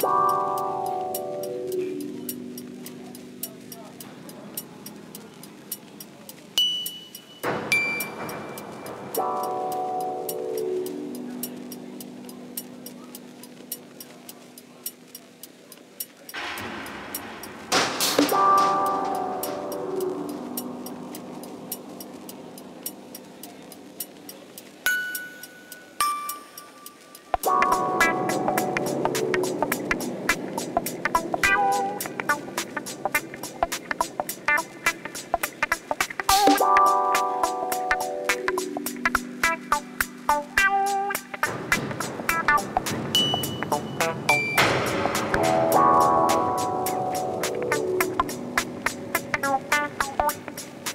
Bye. あ!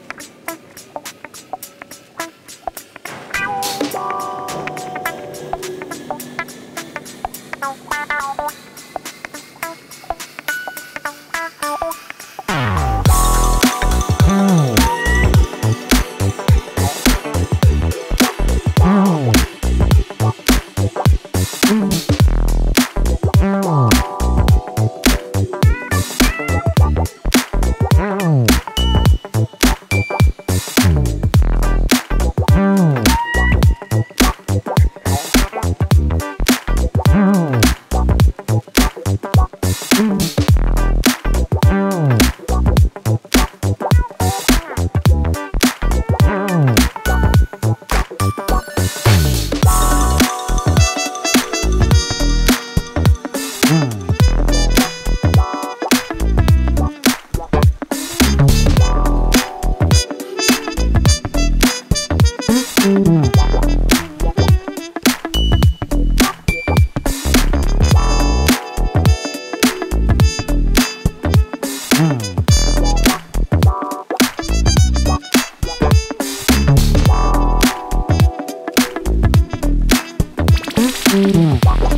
Mm-hmm.